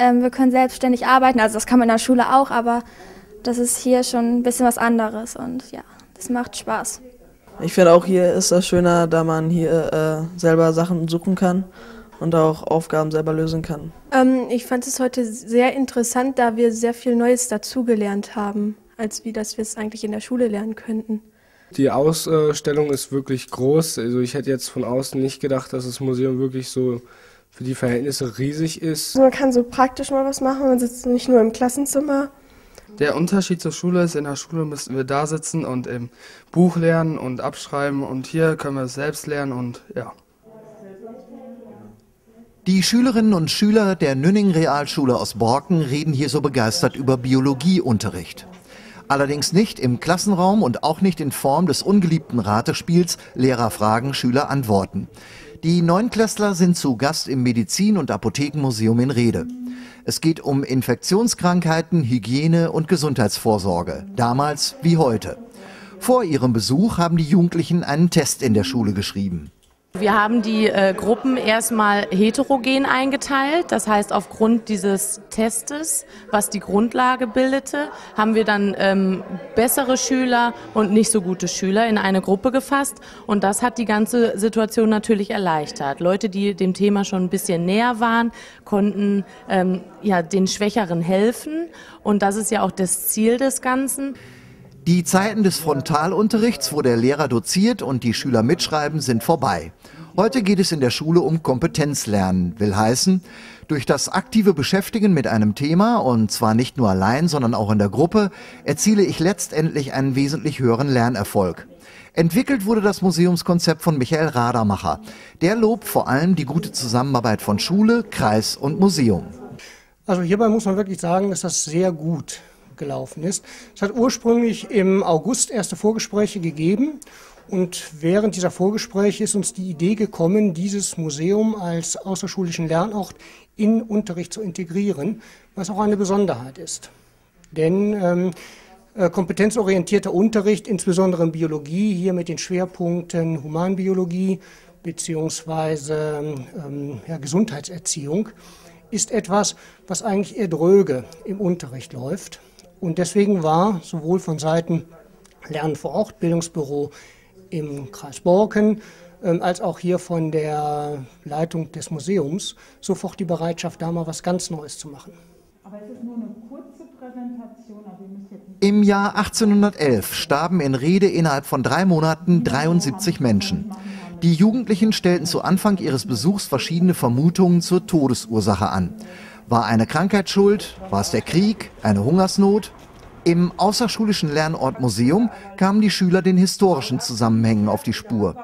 Ähm, wir können selbstständig arbeiten, also das kann man in der Schule auch, aber das ist hier schon ein bisschen was anderes und ja, das macht Spaß. Ich finde auch hier ist das schöner, da man hier äh, selber Sachen suchen kann und auch Aufgaben selber lösen kann. Ähm, ich fand es heute sehr interessant, da wir sehr viel Neues dazugelernt haben, als wie das wir es eigentlich in der Schule lernen könnten. Die Ausstellung ist wirklich groß. Also ich hätte jetzt von außen nicht gedacht, dass das Museum wirklich so für die Verhältnisse riesig ist. Also man kann so praktisch mal was machen, man sitzt nicht nur im Klassenzimmer. Der Unterschied zur Schule ist, in der Schule müssten wir da sitzen und im Buch lernen und abschreiben und hier können wir es selbst lernen und ja. Die Schülerinnen und Schüler der Nünning Realschule aus Borken reden hier so begeistert über Biologieunterricht. Allerdings nicht im Klassenraum und auch nicht in Form des ungeliebten Ratespiels Lehrer fragen, Schüler antworten. Die Neunklässler sind zu Gast im Medizin- und Apothekenmuseum in Rede. Es geht um Infektionskrankheiten, Hygiene und Gesundheitsvorsorge, damals wie heute. Vor ihrem Besuch haben die Jugendlichen einen Test in der Schule geschrieben. Wir haben die äh, Gruppen erstmal heterogen eingeteilt. Das heißt, aufgrund dieses Testes, was die Grundlage bildete, haben wir dann ähm, bessere Schüler und nicht so gute Schüler in eine Gruppe gefasst. Und das hat die ganze Situation natürlich erleichtert. Leute, die dem Thema schon ein bisschen näher waren, konnten ähm, ja, den Schwächeren helfen. Und das ist ja auch das Ziel des Ganzen. Die Zeiten des Frontalunterrichts, wo der Lehrer doziert und die Schüler mitschreiben, sind vorbei. Heute geht es in der Schule um Kompetenzlernen, will heißen, durch das aktive Beschäftigen mit einem Thema, und zwar nicht nur allein, sondern auch in der Gruppe, erziele ich letztendlich einen wesentlich höheren Lernerfolg. Entwickelt wurde das Museumskonzept von Michael Radermacher. Der lobt vor allem die gute Zusammenarbeit von Schule, Kreis und Museum. Also hierbei muss man wirklich sagen, dass das sehr gut gelaufen ist. Es hat ursprünglich im August erste Vorgespräche gegeben und während dieser Vorgespräche ist uns die Idee gekommen, dieses Museum als außerschulischen Lernort in Unterricht zu integrieren, was auch eine Besonderheit ist. Denn ähm, äh, kompetenzorientierter Unterricht, insbesondere in Biologie, hier mit den Schwerpunkten Humanbiologie bzw. Ähm, ja, Gesundheitserziehung, ist etwas, was eigentlich eher dröge im Unterricht läuft. Und deswegen war sowohl von Seiten Lernen vor Ort, Bildungsbüro im Kreis Borken, ähm, als auch hier von der Leitung des Museums sofort die Bereitschaft, da mal was ganz Neues zu machen. Aber es ist nur eine kurze Präsentation. Im Jahr 1811 starben in Rede innerhalb von drei Monaten 73 Menschen. Die Jugendlichen stellten zu Anfang ihres Besuchs verschiedene Vermutungen zur Todesursache an. War eine Krankheit schuld? War es der Krieg? Eine Hungersnot? Im außerschulischen Lernort Museum kamen die Schüler den historischen Zusammenhängen auf die Spur.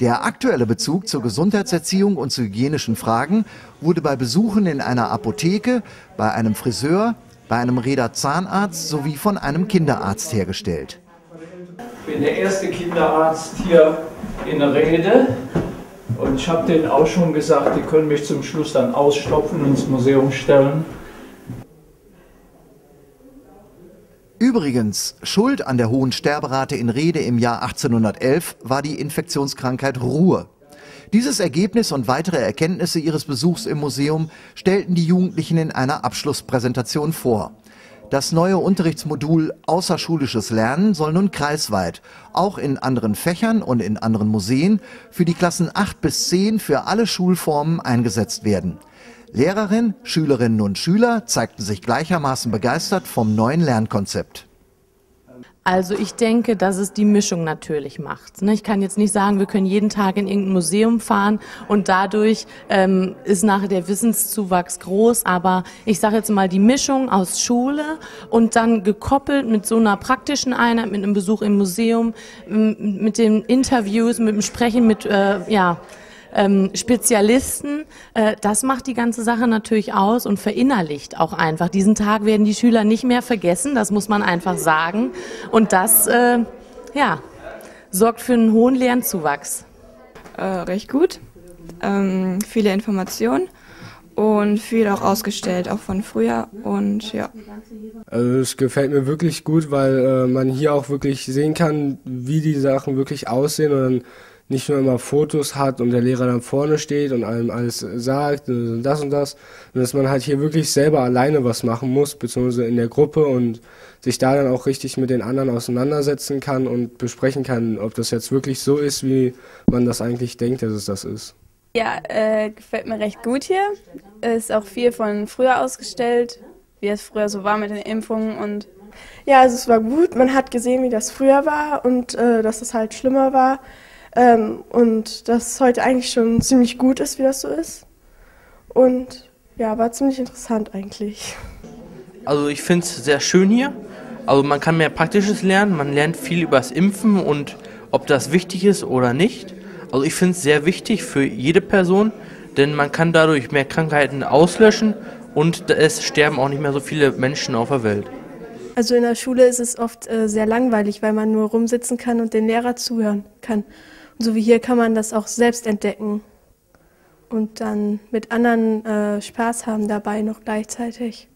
Der aktuelle Bezug zur Gesundheitserziehung und zu hygienischen Fragen wurde bei Besuchen in einer Apotheke, bei einem Friseur, bei einem Räder Zahnarzt sowie von einem Kinderarzt hergestellt. Ich bin der erste Kinderarzt hier in Rede und ich habe denen auch schon gesagt, die können mich zum Schluss dann ausstopfen und ins Museum stellen. Übrigens, Schuld an der hohen Sterberate in Rede im Jahr 1811 war die Infektionskrankheit Ruhe. Dieses Ergebnis und weitere Erkenntnisse ihres Besuchs im Museum stellten die Jugendlichen in einer Abschlusspräsentation vor. Das neue Unterrichtsmodul Außerschulisches Lernen soll nun kreisweit, auch in anderen Fächern und in anderen Museen, für die Klassen 8 bis 10 für alle Schulformen eingesetzt werden. Lehrerinnen, Schülerinnen und Schüler zeigten sich gleichermaßen begeistert vom neuen Lernkonzept. Also ich denke, dass es die Mischung natürlich macht. Ne? Ich kann jetzt nicht sagen, wir können jeden Tag in irgendein Museum fahren und dadurch ähm, ist nachher der Wissenszuwachs groß. Aber ich sage jetzt mal die Mischung aus Schule und dann gekoppelt mit so einer praktischen Einheit, mit einem Besuch im Museum, mit den Interviews, mit dem Sprechen mit äh, ja ähm, Spezialisten. Äh, das macht die ganze Sache natürlich aus und verinnerlicht auch einfach. Diesen Tag werden die Schüler nicht mehr vergessen, das muss man einfach sagen. Und das, äh, ja, sorgt für einen hohen Lernzuwachs. Äh, recht gut. Ähm, viele Informationen und viel auch ausgestellt, auch von früher und ja. Also es gefällt mir wirklich gut, weil äh, man hier auch wirklich sehen kann, wie die Sachen wirklich aussehen und dann nicht nur immer Fotos hat und der Lehrer dann vorne steht und einem alles sagt, äh, das und das, und dass man halt hier wirklich selber alleine was machen muss, beziehungsweise in der Gruppe und sich da dann auch richtig mit den anderen auseinandersetzen kann und besprechen kann, ob das jetzt wirklich so ist, wie man das eigentlich denkt, dass es das ist. Ja, äh, gefällt mir recht gut hier. Ist auch viel von früher ausgestellt, wie es früher so war mit den Impfungen und ja, also es war gut. Man hat gesehen, wie das früher war und äh, dass es halt schlimmer war. Ähm, und dass heute eigentlich schon ziemlich gut ist, wie das so ist. Und ja, war ziemlich interessant eigentlich. Also ich finde es sehr schön hier. Also man kann mehr Praktisches lernen, man lernt viel über das Impfen und ob das wichtig ist oder nicht. Also ich finde es sehr wichtig für jede Person, denn man kann dadurch mehr Krankheiten auslöschen und es sterben auch nicht mehr so viele Menschen auf der Welt. Also in der Schule ist es oft äh, sehr langweilig, weil man nur rumsitzen kann und den Lehrer zuhören kann. So wie hier kann man das auch selbst entdecken und dann mit anderen äh, Spaß haben dabei noch gleichzeitig.